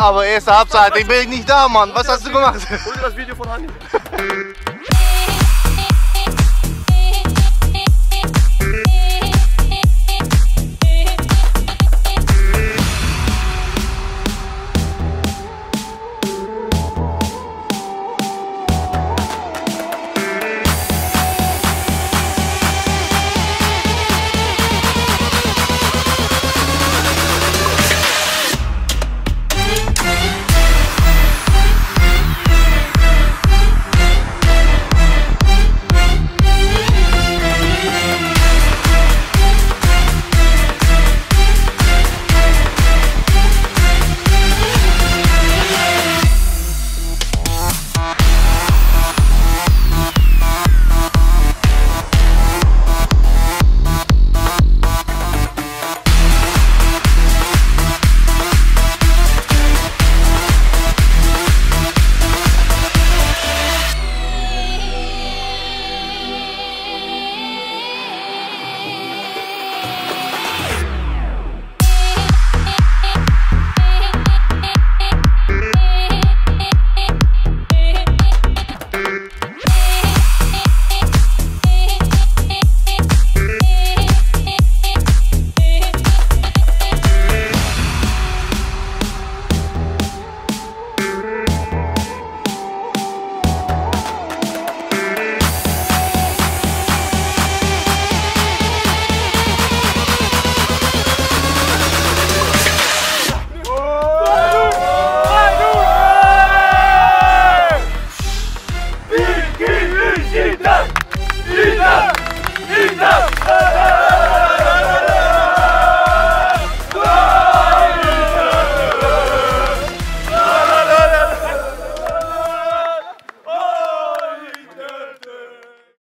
Aber erste Halbzeit, ich bin nicht da, Mann. Was hast du gemacht? Hol dir das Video von Hanni. 이기는 신당! 신당! 신당!